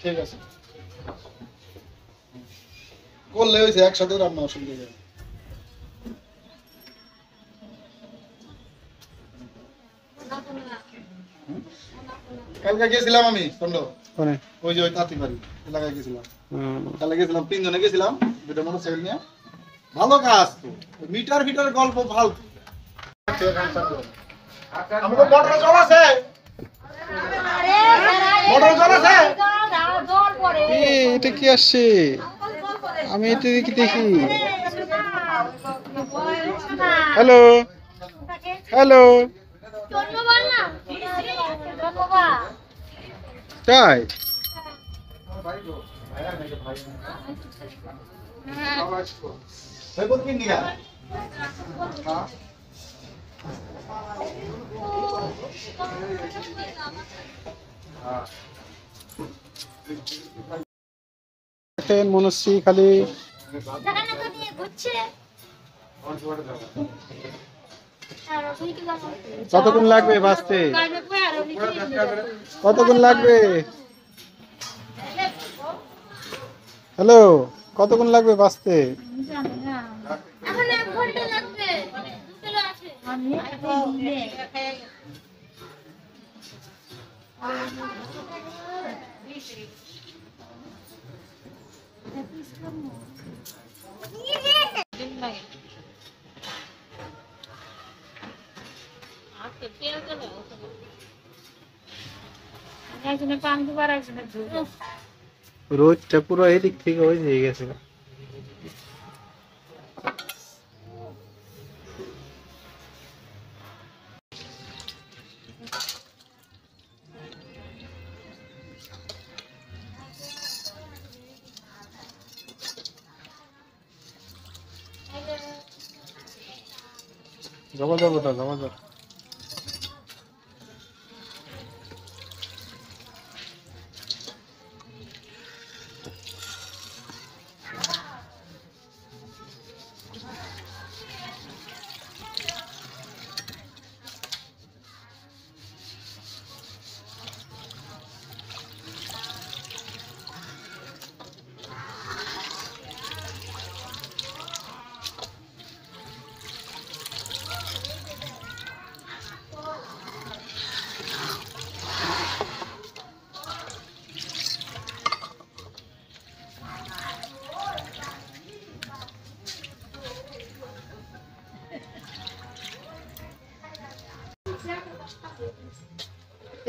ঠিক আছে করলে হয়েছে একসাথে রান্না অসুবিধা নেই কালকে গেছিলাম আমি ওই যে ওই তাঁতি বাড়ি এলাকায় গেছিলাম কালকে গেছিলাম তিনজনে গেছিলাম দুটো মোটর সাইকেল নিয়ে ভালো কাজ তো মিটার ফিটার গল্প ফালতু আমাদের মোটর জল আছে মোটর জল আছে এটা কি আসছে? আমি এটা দেখি দেখি। হ্যালো হ্যালো তাই? হ্যাঁ দেখেন মনস্বী খালি কতক্ষণ লাগবে বাঁচতে? কতক্ষণ লাগবে? হ্যালো কতক্ষণ লাগবে বাঁচতে? এখন এক रोज चपुर हे दिखते का वही जाएगा জমা যাব জমা যাব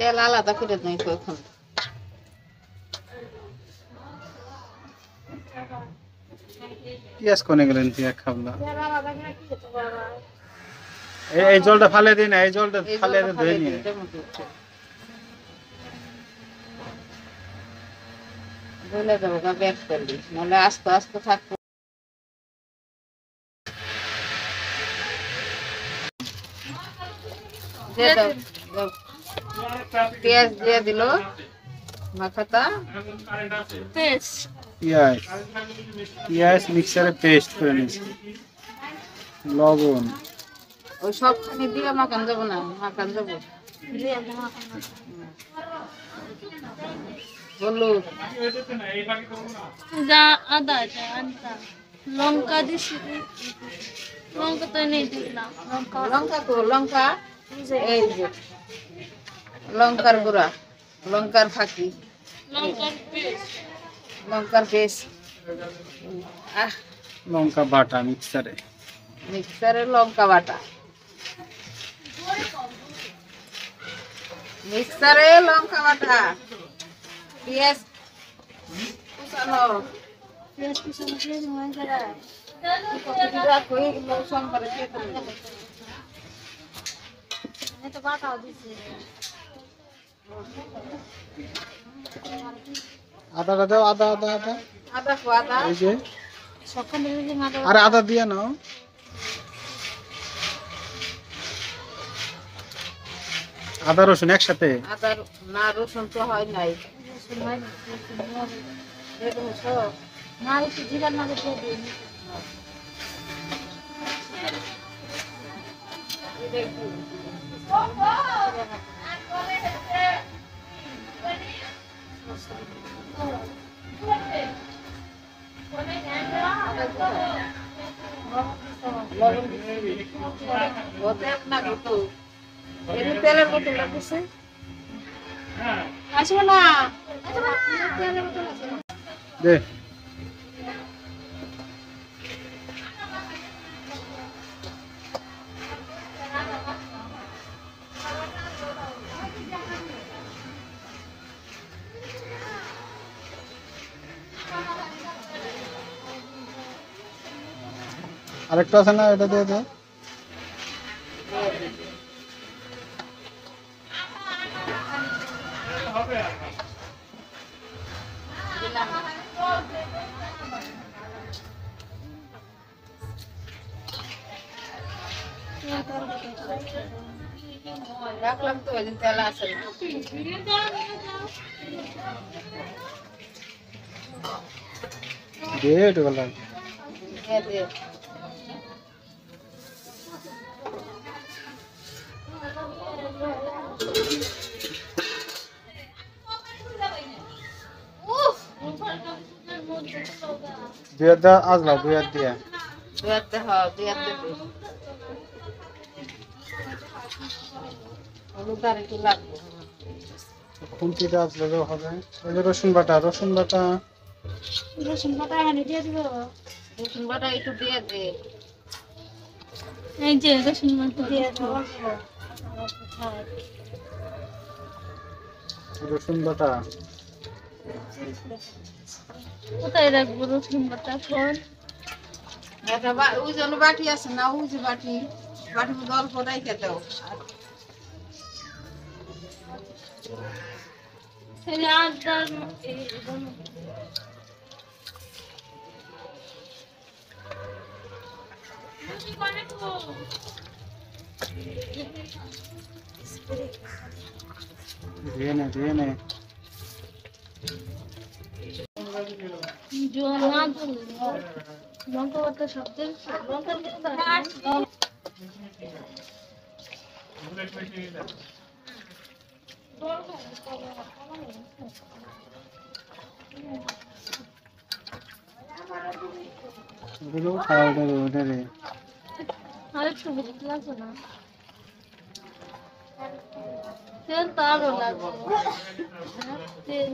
তেল আলাদা করে নেই পিঁয়াজ কোনে গেলেন? পিঁয়াজ খাবলা এই এই জলটা ফালে দিন এই জলটা ফালে ধুয়ে নিয়ে। বলে দেবো গা ব্যাগ করলি নাহলে আস্তে আস্তে থাকব। দাও। পেঁয়াজ দিয়ে দিল মাখাটা পেস্ট। পেঁয়াজ। পেঁয়াজ মিক্সারে পেস্ট করে নিয়েছি। লবণ। ওই সবখানি দিয়ে মাখান যাব না মাখান যাব। হলুদ। যা আদা লঙ্কা দিছি। লঙ্কা তো নেই দিলাম। লঙ্কা। লঙ্কা তো লঙ্কা। এই যে। লঙ্কার গুঁড়া লঙ্কার ফাঁকি। লঙ্কার পেস্ট। লঙ্কার পেস্ট। আহ লঙ্কা বাটা মিক্সারে। মিক্সারে লঙ্কা বাটা। মিক্সারে লঙ্কা বাটা। পেঁয়াজ কুচানো। পেস্ট পিছনে দিয়ে মনে করে রাখো এগুলো সোমবারে দিয়ে দেবো। তো বাটাও দিছে। আদাটা দাও আদা আদা আদা। আদা কো আদা। এই যে। সকালে মাথা আরে আদা দিয়ে নাও। আদা রসুন একসাথে? আদা না রসুন তো হয় নাই। এরকম সব। না একটু জিরার দিয়ে লবণ তেলের মতো না। দে। আরেকটা আছে না এটা দিয়ে দে রাখলাম তো ওই দিন তেল আছে না দে একটু ভালো লাগে। দিয়ে দিয়ে দুই হাত দেওয়া আজলা দুই হাত দিয়ে দুয়াতে হ্যাঁ দুয়াতে দে একটু খুন্তিটা আসলে হবে। এই যে রসুন বাটা রসুন বাটা। রসুন বাটা এখানে দিয়ে দিব। রসুন বাটা একটু দিয়ে দে। এই যে রসুন বাটা দিয়ে দিব। রসুন বাটা। কোথায় রাখব রসুন বাটা ফোন একটা বা- ওই জন্য বাটি আছে না ওই যে বাটি বাটির মধ্যে অল্প রেখে দাও। এই যে আদা এই দিয়ে নে দিয়ে নে জোর না দিলে লঙ্কা দে আরেকটু লাগবে না? তেল তো আরও লাগবে তেল।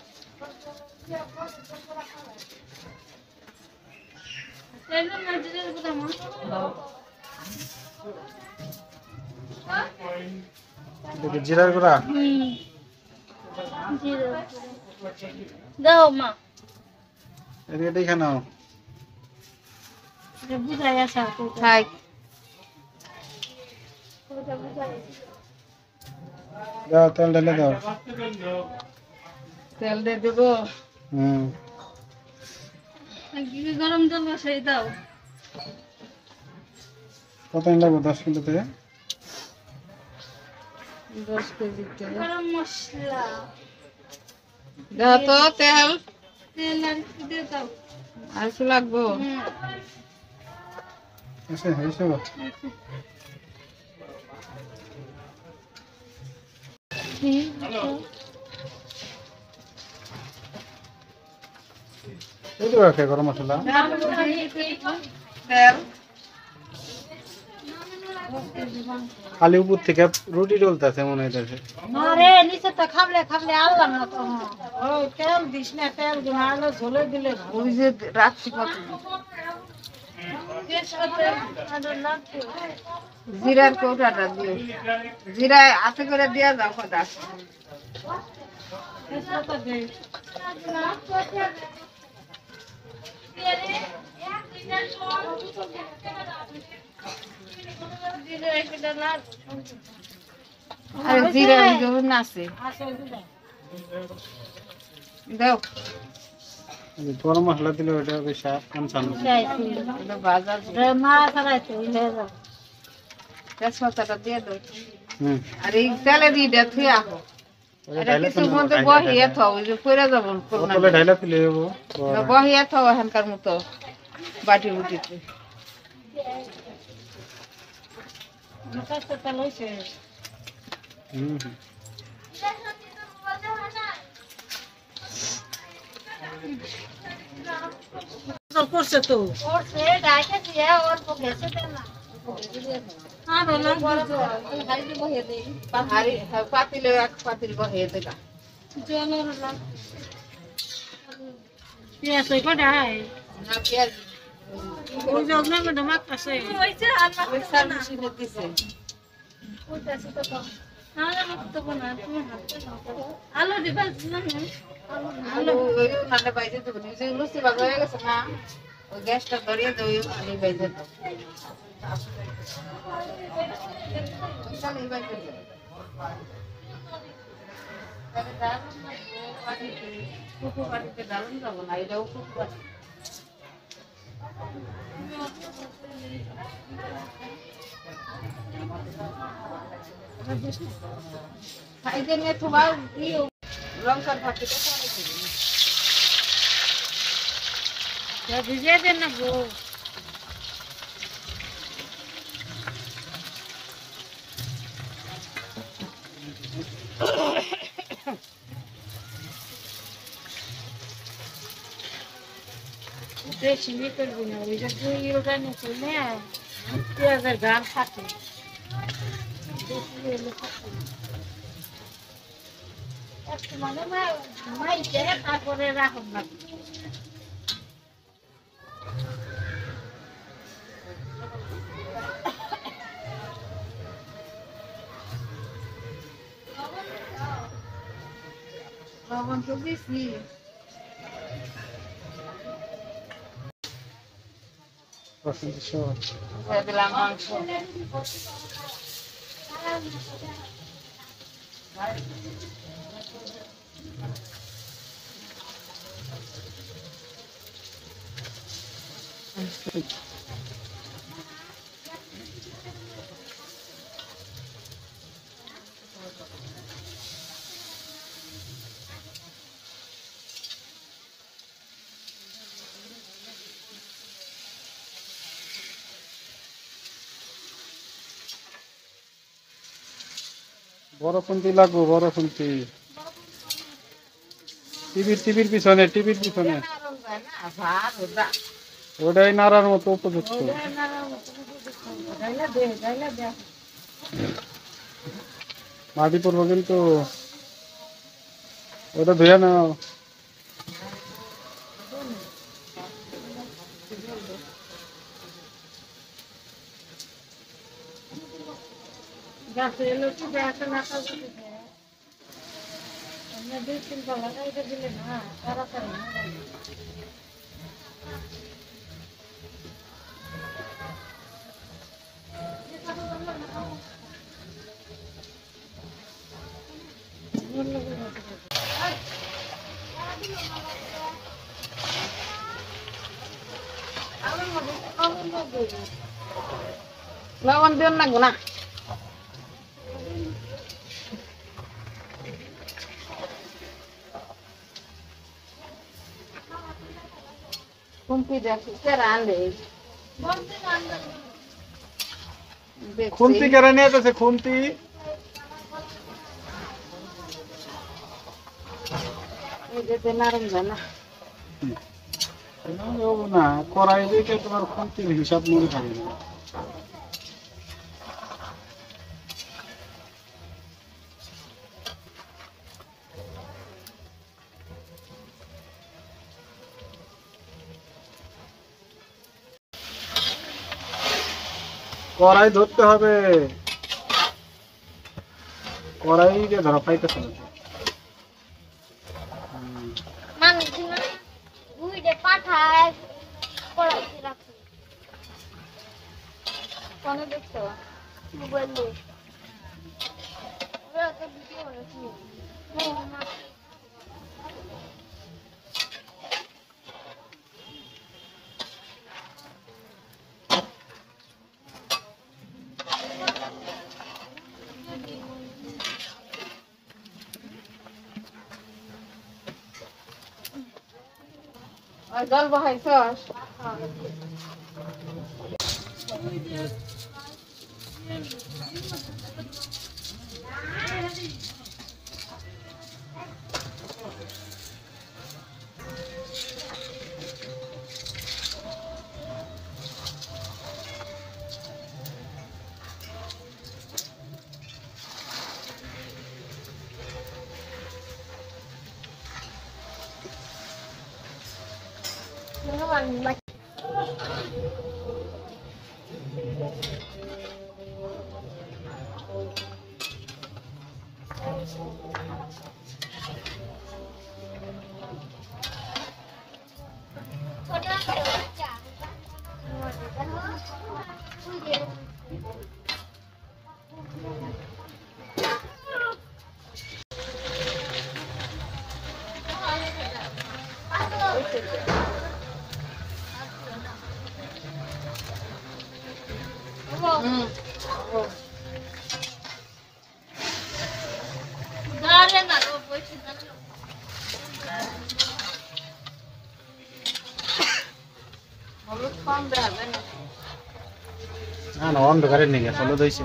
জিরার গুঁড়া? দাও মা। এদিকে দেখে নাও। বুঝাই আসা থাক দাও তেল ঢেলে দাও। তেল দিয়ে দেবো। হুম। গরম জল বসাই দাও? কত লাগবে দশ কিলো থেকে দশ কেজি গরম মশলা। দাও তো তেল। তেল আর একটু দিয়ে দাও। আর একটু লাগবো? হুম। এসে হয়েছে এই তো রাখে গরম মশলা। খালি উপর থেকে রুটি ডলতেছে মনে হইতেছে। আরে নিচে তো খাবলে খাবলে আল্লাহ না তো। ও তেল দিস না তেল ঝোলে দিলে ওই যে রাখছি কত? জিরার কৌটাটা দিও। জিরা হাতে করে দিয়া যাও কথা আরে জিরা ভিডিও নাচে দাও। গরম মশলা দিলে ওটা বেশ আনসান বাজার না ছাড়াই তো যাবে। তেজপাতাটা দিয়ে দাও। হুম। আর এই তেলে দিয়ে দেয় থুই আহো। বহিয়ে থাও ওই যে পড়ে যাব বোতলে ঢাইলে তুলে যাব বহিয়ে থাও এখানকার মতো বাটি বুটিতে হুম হুম। করছে তো পাহাড়ি হ্যাঁ, পাতিলে এক পাতিল বহিয়ে দেগা পেঁয়াজ ওই কটা না পেঁয়াজ ওই যে মাখতেছে হইছে আর ওই সার্ভিসিনে দিছে আলু দিবা না আলু ওই উনানে বাইজে দেবো লুচি ভাগ হয়ে গেছে না ওই গ্যাসটা ধরিয়ে দেবো ওই উনানে দেবো। ওইখানেই বাইজে দেবো। তাহলে দারুণ লাগবে, বাটিতে, কুকু বাটিতে দারুণ যাব না, এটাও কুকু বাটি। খাইতে নিয়ে তোমার ইয়ে, লঙ্কার ফাঁকিটা পরে দিবি। ভিজিয়ে দেন না গো বেশি নি করবি না ওই যে তুই ওটা নিয়ে চলে পেঁয়াজের গান থাকে বেশি হলে থাকে না। একটু মানে মা- মাইকে তারপরে রাখুন না লবণ তো দিছি পছন্দ সব দিয়ে দিলাম মাংস বড় খুন্তি লাগবো বড় খুন্তি টিভির টিভির পিছনে টিভির পিছনে। নরম যায় না ভাত ওটা ওটাই নাড়ার মতো উপযুক্ত। গাইলা দে গাইলা দে মাটি পড়ব কিন্তু ওটা ধুয়ে নাও। গাছে এলো কি দেখা না কাজে আমরা দুই তিন পালা গাইতে দিলে না তাড়াতাড়ি না গাইলে। লবণ দিন না গুনা কুম্পি দেখি কেরা আনলে খুন্তি কেড়ে নিয়ে গেছে খুন্তি নারম যায় না যাব না কড়াই দিকে তোমার খুন্তির হিসাব মনে থাকে না কড়াই ধরতে হবে। কড়াই যে ধরা পাইতেছে না। দেখছ? دل بحیثاش Thank you. বানাচ্ছি হ্যাঁ না না অন্ধকারের নিগে হলুদ হয়েছে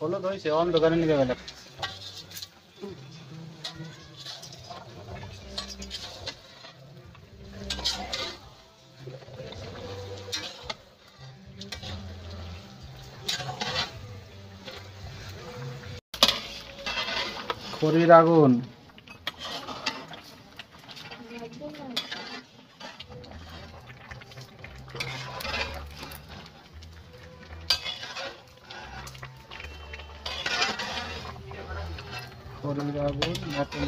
হলুদ হয়েছে অন্ধকারের নিগে গেলে খড়ির আগুন খড়ির আগুন মটন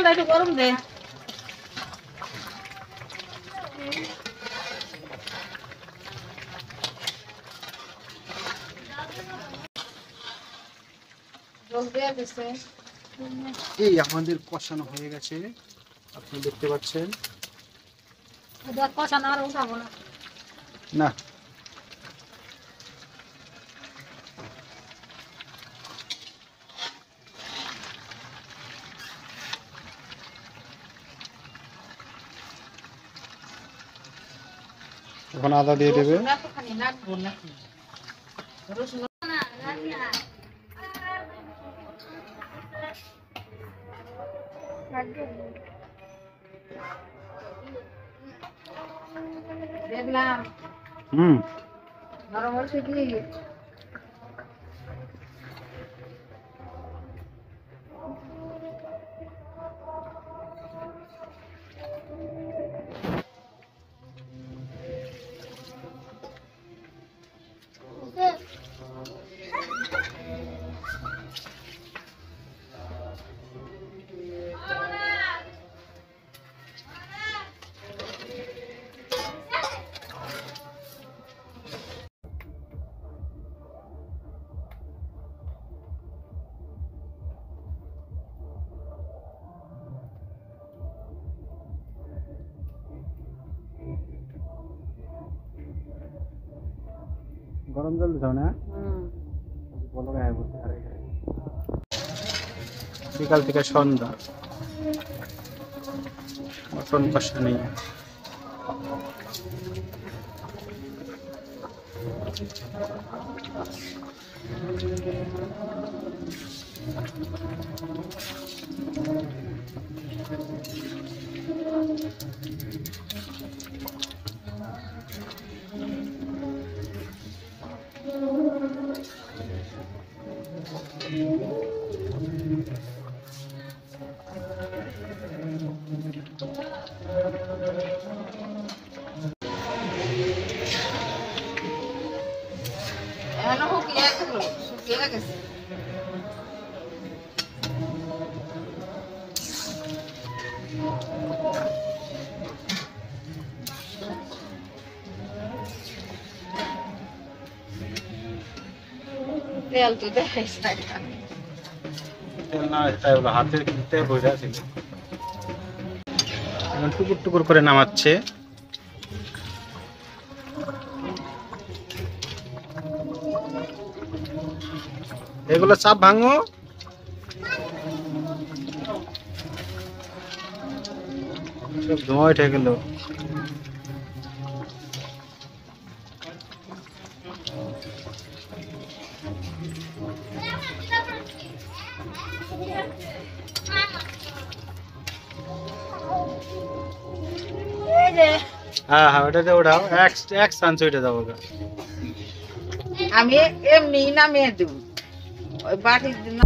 জলটা একটু গরম দে। এই আমাদের কষানো হয়ে গেছে। আপনি দেখতে পাচ্ছেন? কষানো আর উঠাবো না। না এখন আদা দিয়ে দেবে। হুম। নরম হয়েছে কি? গরম জল দিছ না? বিকাল থেকে সন্ধ্যা। মটন কষ্ট নেই তেল তো তেল না তাই বলে হাতে ছিল। এখন টুকুর টুকুর করে নামাচ্ছে। এগুলো চাপ ভাঙো। ধোঁয়া উঠে গেল। হ্যাঁ হ্যাঁ ওটাতে ওঠাও এক এক চান্স উঠে যাবো গা। আমি এমনি নামিয়ে দেব ওই বাটির জন্য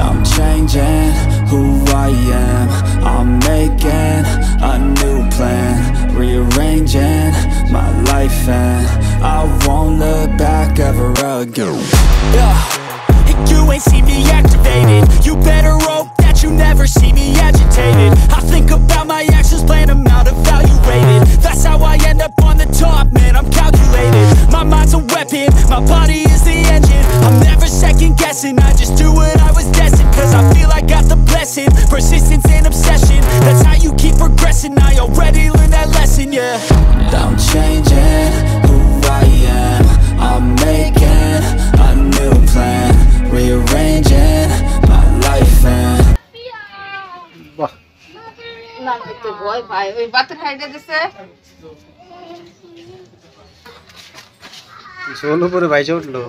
I'm changing who I am I'm making a new plan Rearranging my life and I won't look back ever again. Yeah, you ain't see me activated You better hope that you never see me agitated. I think about my actions, plan them out, evaluated That's how I end up on the top, man, I'm calculated. My mind's a weapon, my body ওই বাতের হাইটে দিছে শোল উপরে ভাইসে উঠলো